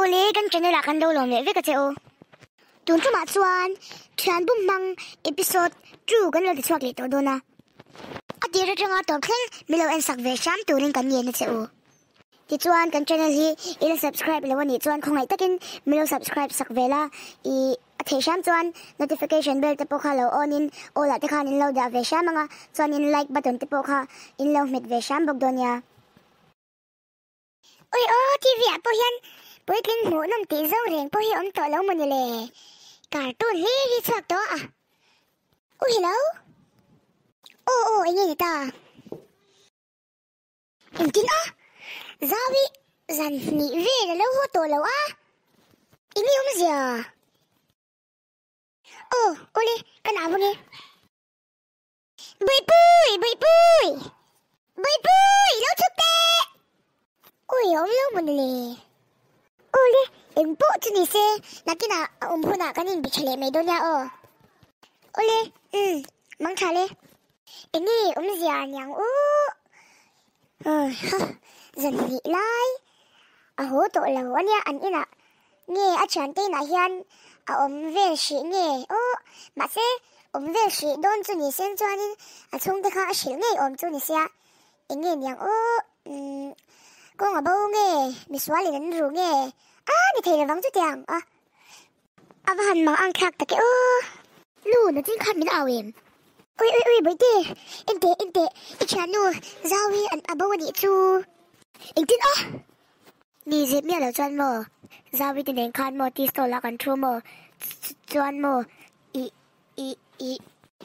ô lê kan channel kan lo lom le ve ka che o tun chu ma chuan mang episode chu gần lo ti chuak le to do na a ti ra changa to khen milo en sak ve sham turin kan ye na che o ti chuan kan channel hi ila subscribe le wani chuan khongai takin milo subscribe sak vela i a à, the sham chuan notification bell te pokha lâu on in ola te khan in lâu đã về sham anga chuan à. in like button te pokha in lo mit ve sham bok donya oi o tv à po hian poi kin mu nom ti zo reng po hi om to lo mo ni le cartoon hi hi chuak to a oi hello? Ô ô, anh nghe ta? Em tin á. Zawi zan ni ve la lo ho to lo a ini om zia ô ole kan abo ni bui bui bui bui bui bui lo chuk te ôi om lo mo ni le ole, em po tu ni se nakina om hu na kanin bichale me do nya o ole ừ mang chale ini um zia nyang u ờ ha dần nghĩ lại à hố tổ nha, anh an ina nghe à chán tê na hian. À om về sĩ nghe, ô. Mà sẽ om về sĩ đón cho ni sen cho anh. à chung tê khá sĩ nghe om chu ni sia nghe nyang ô con à bao nghe mi xóa liền rủ nghe. À mi thấy là vắng chút tiếng à. À và hẳn mang ăn khác ta cái ô lu nó chính khát mi ảo em. Ui ui ui bởi tê. Em tê em tê. Ít chán nu giao vi ăn à bao đi chu em tin á. Mi dịp mi là chọn mò. Giao vi tiền đến khát mò, tí sổ là cần chu mò. Chọn mò. Ý ý ý.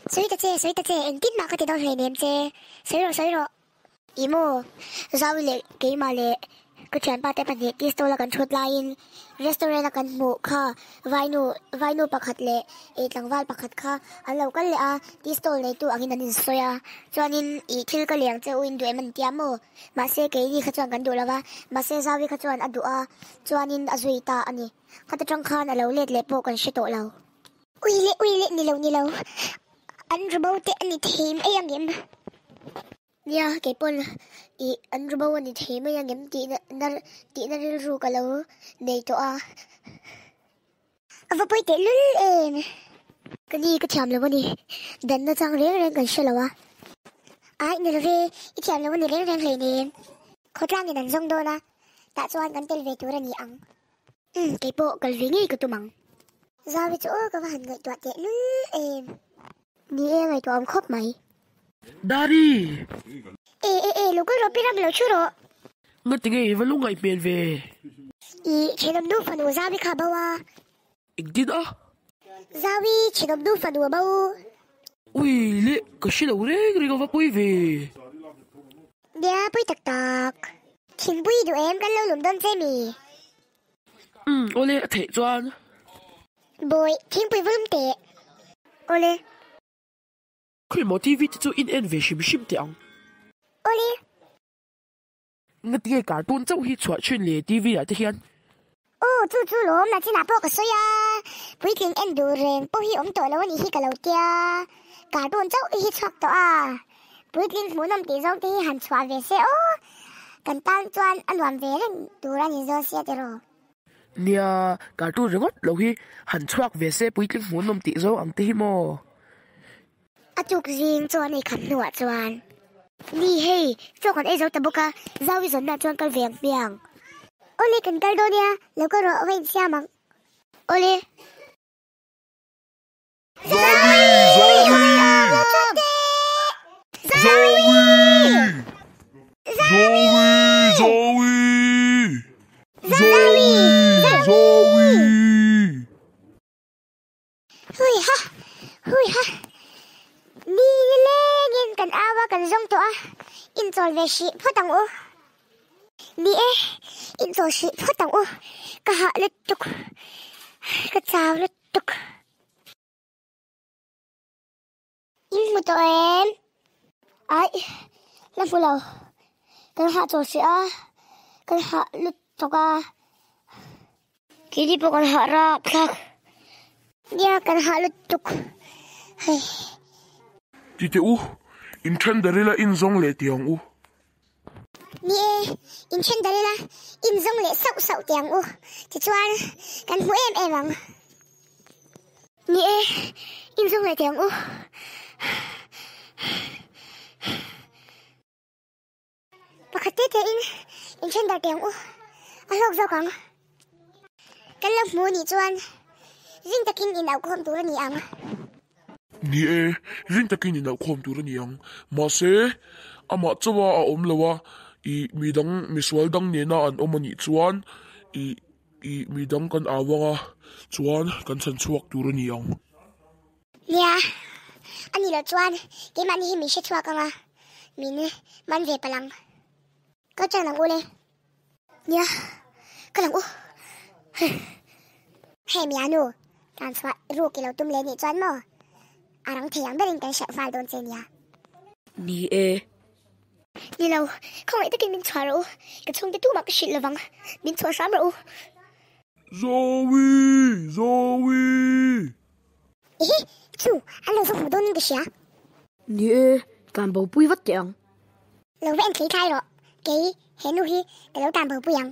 Sấy ta chê sấy ta chê. Em tin mà, có thể đâu hề niệm chê. Sấy rồi sấy rồi ý mò giao cái mà lệ cái chuyện ba tế bản hệ tí sổ là cần restaurant là cần mù kha vai nu nu pakhat le e tlangwal pakhat kha an lo kal le a ti stall nei tu angin anin soya à. chuanin i thil ka liang che uin duai man tiamo ma se ke ni kha chuan kan du lawa ma se zawi kha chuan adu a à. chuanin azui ta ani khata tang khan alo let le po kan shi to lo ui le ni lo ni lo an rubo ani thim e em nia ke pon i an rubo ani thim e yang em ti na ti na ril ru ka lo nei to a ava poi te lul em cái gì, cái chạm là vấn đề đần nó trang rèn rèn gần sao à. Ai người về cái chạm là vấn đề rèn rèn lên khó trang thì đàn sông đô na. Đã cho anh gắn tên về chỗ là nhỉ, ăn. Ừ cái bộ cái gì nghĩ của tụi măng. ra với chỗ các bạn người tọa chạy lul em đi em ngày tụi ông khóc mày. Daddy! ê ê ê lúc đó biết làm lâu chưa rồi Nga tinga iwa lu ngai pen ve. ý chỉ làm đủ phần của ra với cả bao à Ik dit ah. ra với chỉ làm đủ phần của bao Ui, le, kasi na ure, gri ka pui ve. Dạ, bui tạc tạc. Thiên bui tụi em cái lâu lùm đơn xe mì. Hmm, ole, te chuan. Bồi, thiên bui vững tệ. Ole, Kul mo TV ti chu in en ve shim shim te ang. ole, Nga tinga cartoon chau hi chua chun le TV la te hian. ô chú chú lùm là chỉ nạp bộ cái số ya. Bui kinh em đủ rèn, bố hi ống tổ lâu ni hi cả lâu tia. Đồn cháu hi chọc tổ à. Bui kinh muốn nằm tí dâu tí hẳn xóa về xe ô. Cần tan choan ăn hoàn về lên, đủ ra nhìn dâu xe tê rồi. Nia, cartoon ringot lo hi han chuak ve se pui tling mun nom ti zo ang te hi mo. À chụp riêng cho này khẩn nụa chuan Đi hei, cho còn ấy dấu tà bốc à, giao vi dẫn đã choan cái. Ole cần kal do nha, lo có ro wen xe mắng. Ole. Zoe! Zoe! Zoe! Zoe! Zoe! Hui ha, hui ha. Đi lên nhìn cần awa cần rong to In sol về shi phát tăng ô. Đi e, in sol shi phát tăng ô. Cả hạ lít tuk. Cả sao lít tuk. In một tụi em. Ai, làm phụ lầu. Cần hạ sol shi à. Cần hạ lít tuk à. Khi đi bộ cần hạ ra khác. Dia kan halut tuk. Hai, chị u, in chen darila in zong le tiang u. ni in chen dal la in zong le sau sau tiang u. Ti chuan kan hu em em ang ni in zong le tiang u. Pakhat te te in in chen dal tiang u. A lok zo kang kan lok mu ni chuan ring takin in au khom tur ni ang ni e ring takin in au khom tur ni ang. Ma se, ama chawa a om lawa i mi dang, mi swal dang ne na an omani chuan. I i mi dang kan awanga chuan, kan chan chuak tur ni ang. Ya ani lo chuan. Ke man hi mi she chua mi ne, man ve palang ka chang lang ule ya ka lang u. He mi anu. Tan swa, ru ki lo tum le ni chuan mo arang thiang berin kan sha fal don chen ya Ni e. ni lo không ai takin min chwa ro ka chung ke tu ma ka shit lawang min chwa sam ro Zoe Zoe. Eh chu an lo zo mu don ke sha Ni e. Kan bầu bùi vắt tiang. lo ven khi khai ro ke he nu hi ka lo tan bo pu yang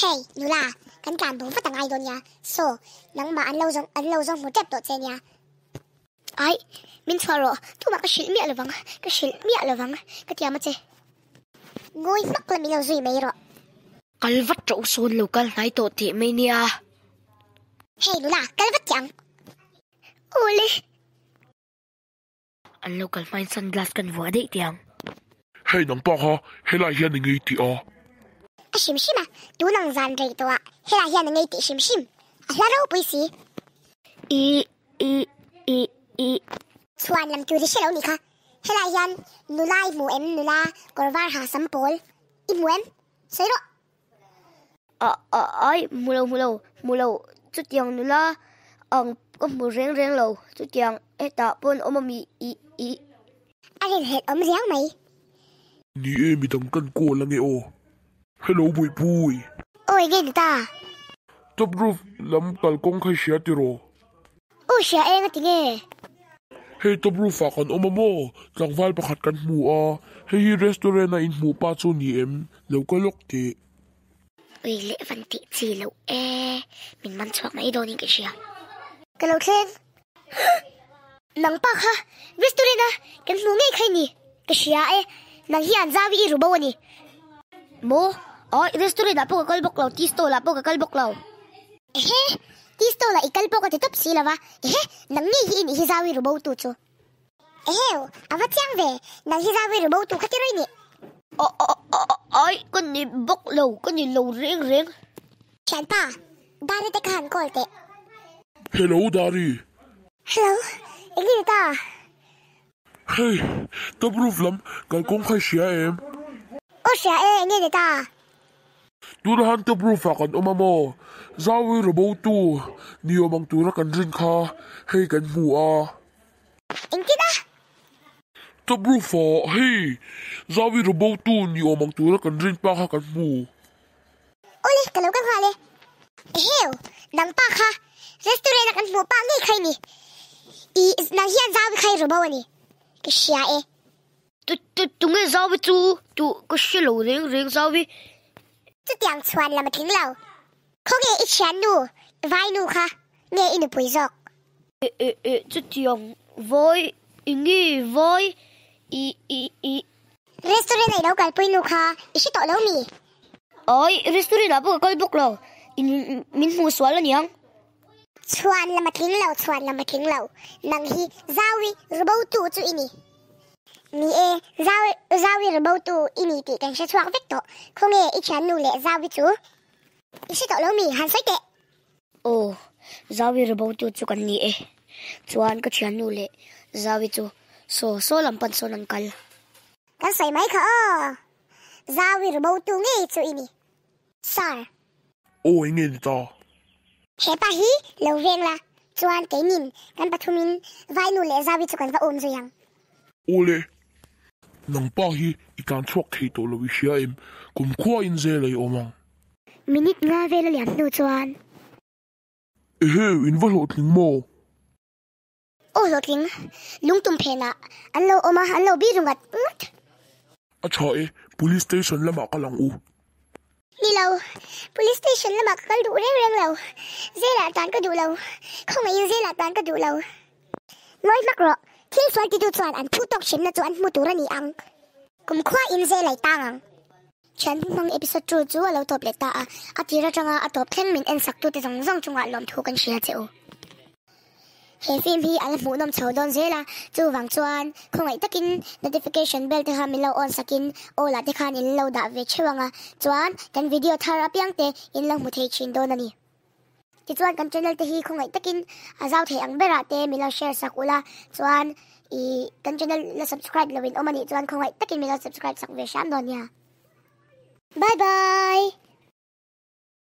hey nu la kan kan bo fa tang ai don ya so nang ma an lo zong an lo zong mu tep to chen ya ai min chwa ro tu ma ka shil mi lawang ka shil mi lawang ka tia ma che ngoi mak la mi lo zui mai ro Kal vắt trâu xuân lâu kal nai tổ thị mây nia. hey nu la kal vat yang ole An lâu kal main sunglass kan vua đấy tiang. Hey nang pa ha helai hian ni ngei ti a a shim shim a tu nang zan rei to a he la hian ngai ti shim shim a la ro pui si i, i, i. chuan lam tu ri shelo ni kha? He la hian nu lai mu em nu la kor var ha sam pol i mu em sei ro à à ai lâu mù lâu chút nữa là ông có mù riêng riêng lâu chút tiếng hết tạ bốn ông mì ý ý. A rin het om riang mai ni e midang kan ko lang e o Hello bui bui oi ge ta. Top roof lam kal kong khai sia ti ro u sha e nga Hey top roof fa kan oma mo tlangwal pakhat kan hmu a hei hi restaurant a in hmu pa chu ni em. Lokalok ti ui le van ti chi lo e. Min man chuak mai do ni ke sia ka lo then nang pa kha restaurant a kan mu nge khai ni ke sia e? Nang hian zawi i ru bo ni mô ôi restaurant bốc cái bốc lâu tisto là bốc cái bốc lâu he tisto la ikal po ka te top sila wa he nang ni hi ni hizawi ru bo tu chu he awa chiang ve nang hizawi ru bo tu khatiroi ni ôi ôi ôi con này bốc lâu con này lâu riêng riêng. Chan pa dare te kan kol te Hello dari. Hello igi ta Hey top roof lam kal kong khai sia em. O sia e nge ni ta Turahan top roof fa kan oma mo. Zawi ro bo tu ni omang tura kan rin kha hei kan hmu a inki da top roof fa hei zawi ro bo tu ni omang tura kan rin pa kha kan hmu ole ka lo ka ha le he nang pa kha restaurant na kan mo pa nge khai ni. I nang hian zawi khai ru bo ni. Ke sia e tu tu tu nghe sao với chú tu có xe lâu riêng riêng với chu tiang chuan lam thing lo kho nge i chan nu vai nu kha? Nge inu pui zok ê ê ê chút tiếng voi nghĩ voi. Ý ý ý. Restaurant này đâu cần pui nu kha? Isi to lo mi ôi restaurant đã bốc cái bốc lâu in mình mua xóa là nhang chuan lama tling lo chuan lama tling lo nang hi zawi rubo tu chu ini ni e zawi zawi rubo tu ini ti kan sha chuak vek to khong e i chan nu le zawi chu isi to lo mi han sai te ồ giáo viên bảo tu chú cần nhẹ chuan cái chuyện nu lệ giáo viên chú. So so làm pan so nang kal kan sai mai kha o zawi rubo tu nge chu ini sar. O nge ni ta he pa hi lo veng la chuan te nin kan pathumin vai nu le zawi chu kan va om zu yang ole nang pa hi ikan chuak thei to lo wi sia em. Kum khwa in ze lei omang minute nga ve la lian nu chuan. E he in va lo tling mo ô lo ting lung tum phe na. An lo oma an lo bi rungat ngat a tha e police station lama ka lang u. Ni lo police station lama ka du reng reng lo zela tan ka du lo không ai zela tan ka du lo loi mak ro thil swal ti du chuan an thu tok chim na chuan mu tur ani ang kum khwa in zelai tang ang chan mong episode chu chu lo top le ta a atira changa a top 10 min en sak tu te zong zong chunga lom thu kan shia cheu he phim hi al mu nom chho don zela chu wang chuan. Khongai takin notification bell te ha mi on sakin ola te khan in lo da ve chewanga chuan kan video thar apyang te in lang mu thei chin don ani ti chuan kan channel te hi khongai takin azau the ang bera te mi lo share sakula chuan i kan channel la subscribe lawin omani. Chuan khongai takin mi la subscribe sak ve sham don ya bye bye!